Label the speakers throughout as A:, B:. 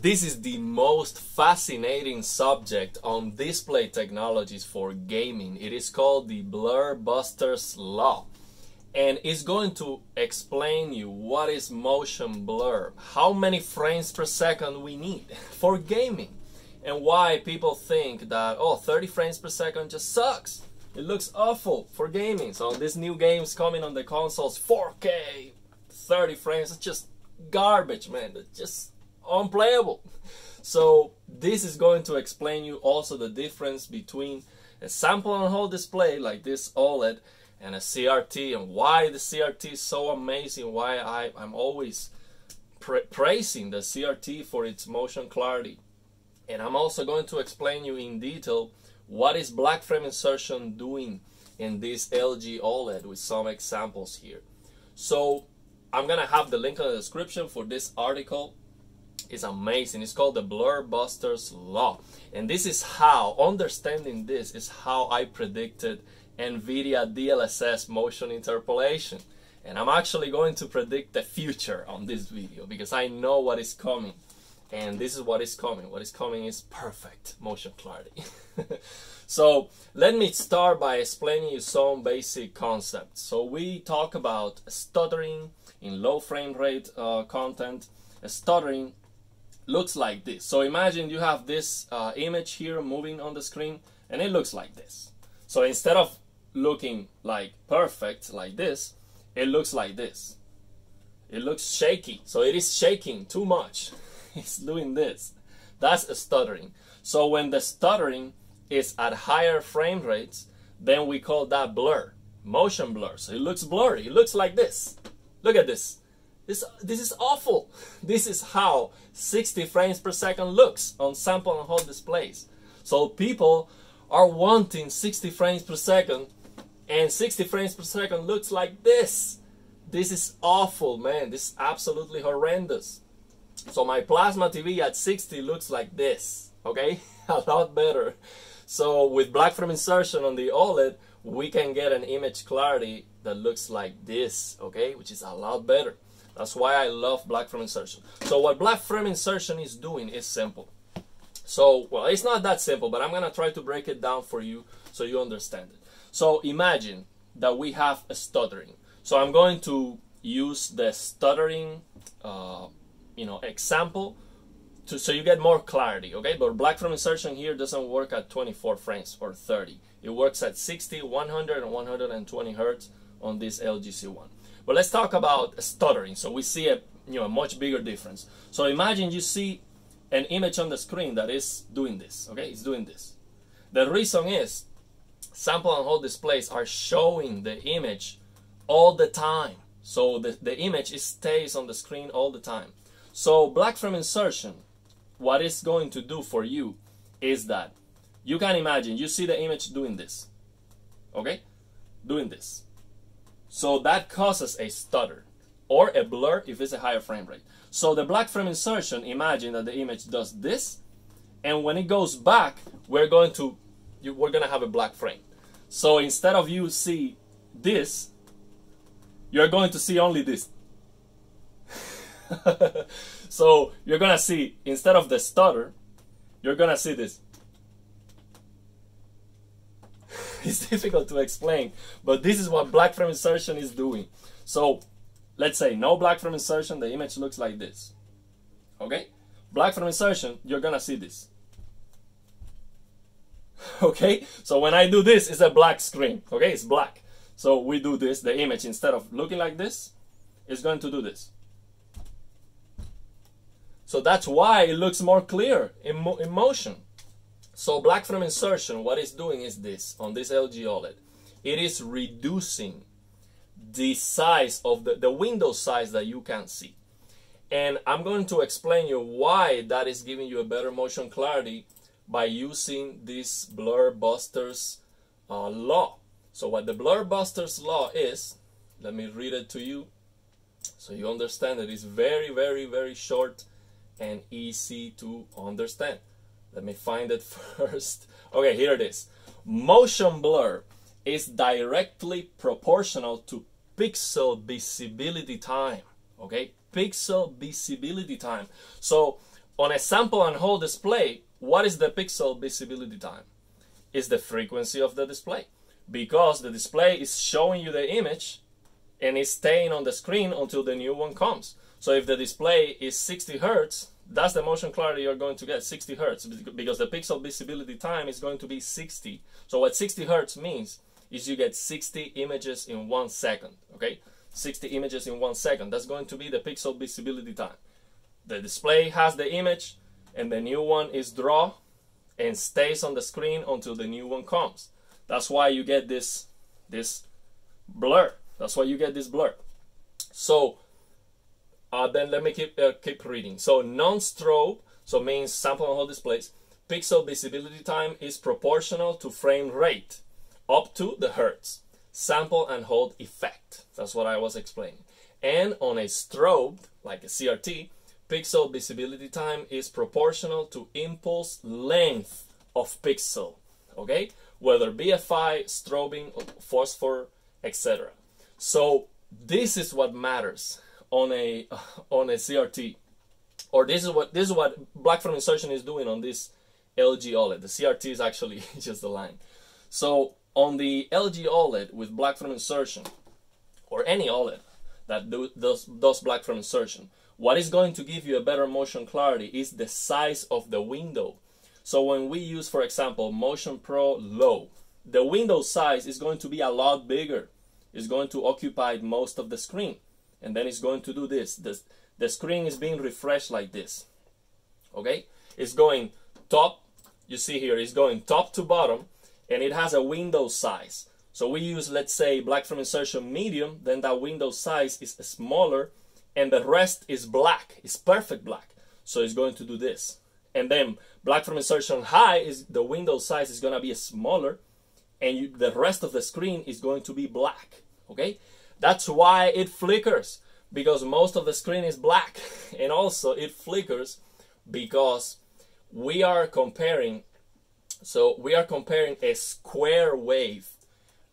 A: This is the most fascinating subject on display technologies for gaming. It is called the Blur Busters Law. And it's going to explain you what is motion blur, how many frames per second we need for gaming, and why people think that, oh, 30 frames per second just sucks. It looks awful for gaming. So these new games coming on the consoles, 4K, 30 frames, it's just garbage, man. It's just unplayable. So this is going to explain you also the difference between a sample and hold display like this OLED and a CRT and why the CRT is so amazing, why I, I'm always pra praising the CRT for its motion clarity. And I'm also going to explain you in detail what is black frame insertion doing in this LG OLED with some examples here. So I'm gonna have the link in the description for this article is amazing. It's called the Blur Busters Law. And this is how, understanding this is how I predicted NVIDIA DLSS motion interpolation. And I'm actually going to predict the future on this video because I know what is coming. And this is what is coming. What is coming is perfect motion clarity. so let me start by explaining you some basic concepts. So we talk about stuttering in low frame rate uh, content. Stuttering looks like this. So imagine you have this uh, image here moving on the screen and it looks like this. So instead of looking like perfect like this, it looks like this. It looks shaky. So it is shaking too much. it's doing this. That's stuttering. So when the stuttering is at higher frame rates, then we call that blur, motion blur. So it looks blurry. It looks like this. Look at this. This, this is awful. This is how 60 frames per second looks on sample and hold displays. So people are wanting 60 frames per second and 60 frames per second looks like this. This is awful, man. This is absolutely horrendous. So my plasma TV at 60 looks like this, okay? A lot better. So with black frame insertion on the OLED, we can get an image clarity that looks like this, okay? Which is a lot better. That's why I love black frame insertion. So what black frame insertion is doing is simple. So, well, it's not that simple, but I'm gonna try to break it down for you so you understand it. So imagine that we have a stuttering. So I'm going to use the stuttering, uh, you know, example to, so you get more clarity, okay? But black frame insertion here doesn't work at 24 frames or 30. It works at 60, 100, and 120 hertz on this LGC1. But let's talk about stuttering. So we see a you know a much bigger difference. So imagine you see an image on the screen that is doing this. Okay, it's doing this. The reason is sample and hold displays are showing the image all the time. So the, the image stays on the screen all the time. So black frame insertion, what it's going to do for you is that you can imagine you see the image doing this. Okay? Doing this. So that causes a stutter or a blur if it's a higher frame rate. So the black frame insertion, imagine that the image does this, and when it goes back, we're going to we're gonna have a black frame. So instead of you see this, you're going to see only this. so you're gonna see instead of the stutter, you're gonna see this. it's difficult to explain, but this is what black frame insertion is doing. So let's say no black frame insertion, the image looks like this. Okay? Black frame insertion, you're gonna see this. Okay? So when I do this, it's a black screen. Okay? It's black. So we do this, the image, instead of looking like this, is going to do this. So that's why it looks more clear in, mo in motion. So black frame insertion, what it's doing is this, on this LG OLED. It is reducing the size of the, the window size that you can see. And I'm going to explain you why that is giving you a better motion clarity by using this Blur Busters uh, law. So what the Blur Busters law is, let me read it to you so you understand it. It's very, very, very short and easy to understand. Let me find it first. Okay, here it is. Motion blur is directly proportional to pixel visibility time. Okay, pixel visibility time. So on a sample and hold display, what is the pixel visibility time? Is the frequency of the display. Because the display is showing you the image and it's staying on the screen until the new one comes. So if the display is 60 hertz, that's the motion clarity you're going to get 60 hertz because the pixel visibility time is going to be 60 so what 60 hertz means is you get 60 images in one second okay? 60 images in one second. That's going to be the pixel visibility time. The display has the image and the new one is draw and stays on the screen until the new one comes. That's why you get this this blur. That's why you get this blur. So uh, then let me keep uh, keep reading. So non-strobe, so means sample and hold displays. Pixel visibility time is proportional to frame rate up to the hertz. Sample and hold effect. That's what I was explaining. And on a strobe, like a CRT, pixel visibility time is proportional to impulse length of pixel. Okay? Whether BFI, strobing, phosphor, etc. So this is what matters on a on a CRT, or this is what this is what black frame insertion is doing on this LG OLED. The CRT is actually just the line. So on the LG OLED with black frame insertion, or any OLED that do, does does black frame insertion, what is going to give you a better motion clarity is the size of the window. So when we use, for example, Motion Pro Low, the window size is going to be a lot bigger. It's going to occupy most of the screen and then it's going to do this. The, the screen is being refreshed like this. Okay? It's going top, you see here, it's going top to bottom, and it has a window size. So we use, let's say, black frame insertion medium, then that window size is smaller, and the rest is black, it's perfect black. So it's going to do this. And then black frame insertion high is the window size is going to be smaller, and you, the rest of the screen is going to be black. Okay? That's why it flickers because most of the screen is black and also it flickers because we are comparing so we are comparing a square wave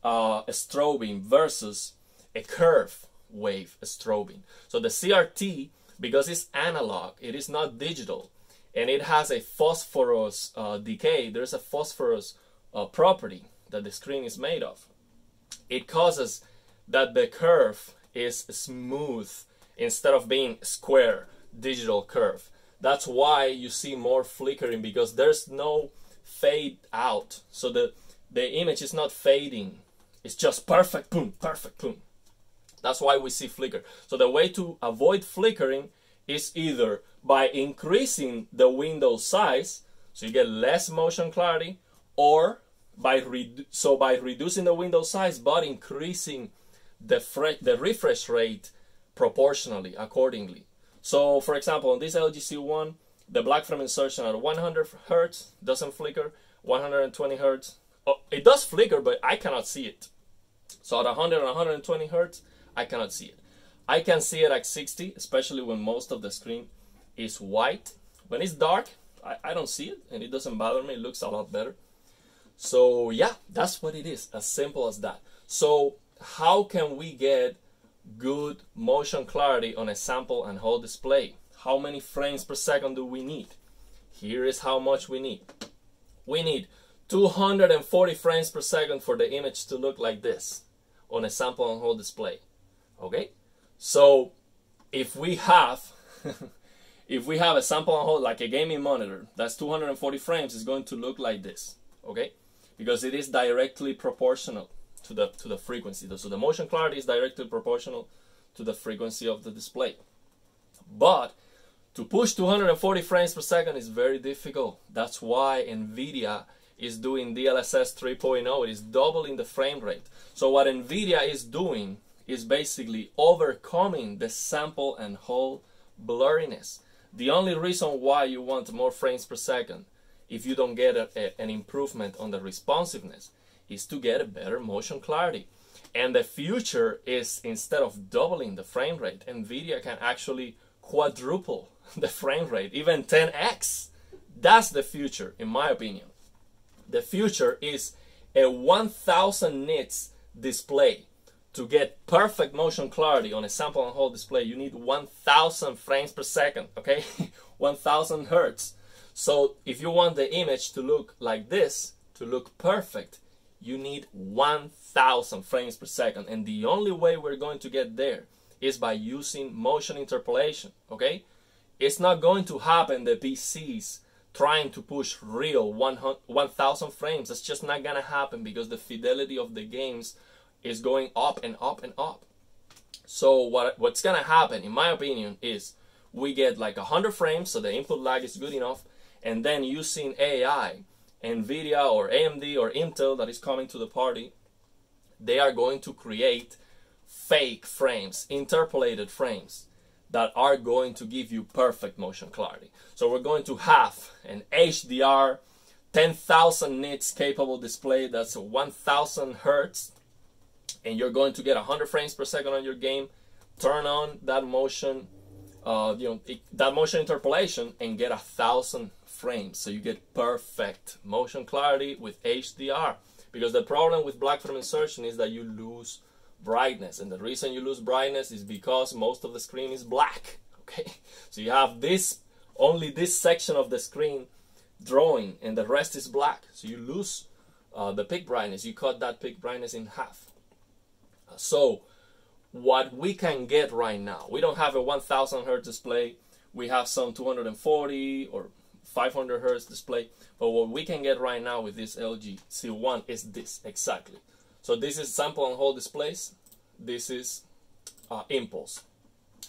A: uh, strobing versus a curve wave strobing. So the CRT because it's analog it is not digital and it has a phosphorus uh, decay there's a phosphorus uh, property that the screen is made of. It causes that the curve is smooth instead of being square digital curve. That's why you see more flickering because there's no fade out. So the, the image is not fading. It's just perfect, boom, perfect, boom. That's why we see flicker. So the way to avoid flickering is either by increasing the window size, so you get less motion clarity, or by so by reducing the window size but increasing the, the refresh rate proportionally, accordingly. So, for example, on this LG C1, the black frame insertion at 100 hertz doesn't flicker, 120 hertz. Oh, it does flicker, but I cannot see it. So at 100 and 120 hertz, I cannot see it. I can see it at 60, especially when most of the screen is white. When it's dark, I, I don't see it, and it doesn't bother me. It looks a lot better. So yeah, that's what it is, as simple as that. So how can we get good motion clarity on a sample and hold display? How many frames per second do we need? Here is how much we need. We need 240 frames per second for the image to look like this on a sample and hold display. Okay? So if we have if we have a sample and hold like a gaming monitor that's 240 frames it's going to look like this okay because it is directly proportional to the to the frequency. So the motion clarity is directly proportional to the frequency of the display. But to push 240 frames per second is very difficult. That's why NVIDIA is doing DLSS 3.0. It is doubling the frame rate. So what NVIDIA is doing is basically overcoming the sample and hold blurriness. The only reason why you want more frames per second if you don't get a, a, an improvement on the responsiveness is to get a better motion clarity. And the future is instead of doubling the frame rate, NVIDIA can actually quadruple the frame rate, even 10x. That's the future, in my opinion. The future is a 1000 nits display to get perfect motion clarity on a sample and hold display, you need 1000 frames per second, okay? 1000 hertz. So if you want the image to look like this, to look perfect, you need 1000 frames per second. And the only way we're going to get there is by using motion interpolation, okay? It's not going to happen the PCs trying to push real 1000 frames. That's just not gonna happen because the fidelity of the games is going up and up and up. So what what's gonna happen, in my opinion, is we get like 100 frames, so the input lag is good enough, and then using AI, NVIDIA or AMD or Intel that is coming to the party, they are going to create fake frames, interpolated frames that are going to give you perfect motion clarity. So we're going to have an HDR 10,000 nits capable display that's 1000 hertz and you're going to get 100 frames per second on your game. Turn on that motion, uh, you know, that motion interpolation and get a thousand frames. So you get perfect motion clarity with HDR. Because the problem with black frame insertion is that you lose brightness. And the reason you lose brightness is because most of the screen is black. Okay, so you have this only this section of the screen drawing, and the rest is black. So you lose uh, the peak brightness. You cut that peak brightness in half. So what we can get right now, we don't have a 1000 hertz display. We have some 240 or 500 hertz display. But what we can get right now with this LG C1 is this exactly. So this is sample and hold displays. This is uh, impulse.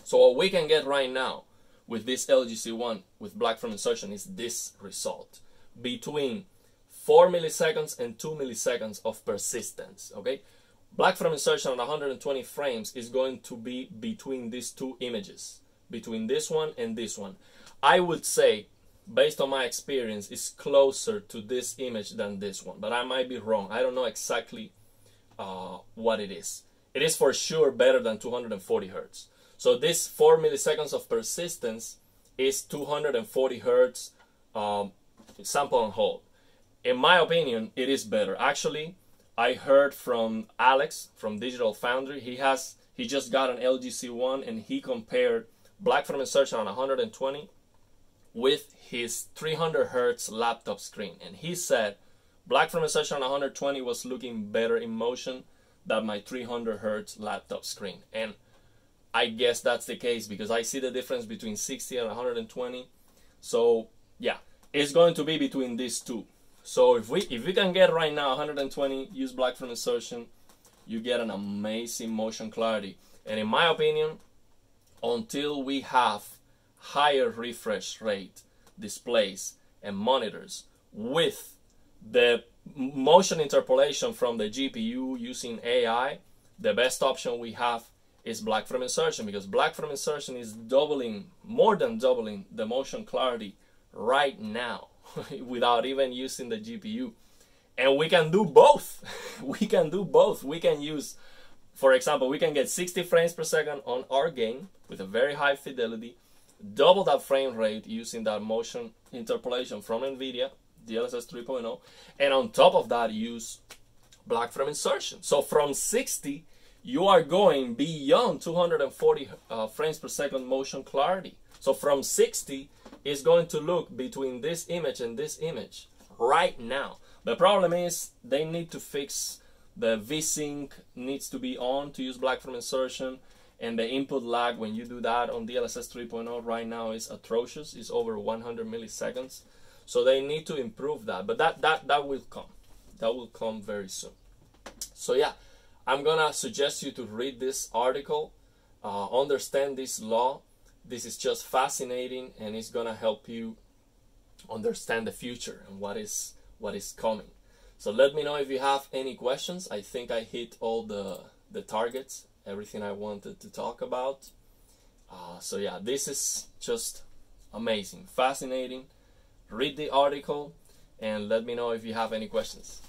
A: So what we can get right now with this LG C1 with black frame insertion is this result between 4 milliseconds and 2 milliseconds of persistence. Okay, Black frame insertion on 120 frames is going to be between these two images, between this one and this one. I would say, based on my experience, is closer to this image than this one, but I might be wrong. I don't know exactly uh, what it is. It is for sure better than 240 hertz. So this 4 milliseconds of persistence is 240 hertz um, sample and hold. In my opinion, it is better. Actually, I heard from Alex from Digital Foundry. He has he just got an LG C1 and he compared black frame insertion on 120 with his 300 hertz laptop screen, and he said black frame insertion on 120 was looking better in motion than my 300 hertz laptop screen, and I guess that's the case because I see the difference between 60 and 120. So yeah, it's going to be between these two. So if we if we can get right now 120 use black frame insertion, you get an amazing motion clarity. And in my opinion, until we have higher refresh rate displays and monitors with the motion interpolation from the GPU using AI, the best option we have is black frame insertion because black frame insertion is doubling, more than doubling the motion clarity right now. without even using the GPU. And we can do both. we can do both. We can use, for example, we can get 60 frames per second on our game with a very high fidelity, double that frame rate using that motion interpolation from NVIDIA, DLSS 3.0, and on top of that, use black frame insertion. So from 60, you are going beyond 240 uh, frames per second motion clarity. So from 60, is going to look between this image and this image right now. The problem is they need to fix the VSync needs to be on to use black frame insertion and the input lag when you do that on DLSS 3.0 right now is atrocious. It's over 100 milliseconds. So they need to improve that. But that, that, that will come. That will come very soon. So yeah, I'm gonna suggest you to read this article, uh, understand this law, this is just fascinating and it's gonna help you understand the future and what is what is coming. So let me know if you have any questions. I think I hit all the the targets, everything I wanted to talk about. Uh, so yeah, this is just amazing, fascinating. Read the article and let me know if you have any questions.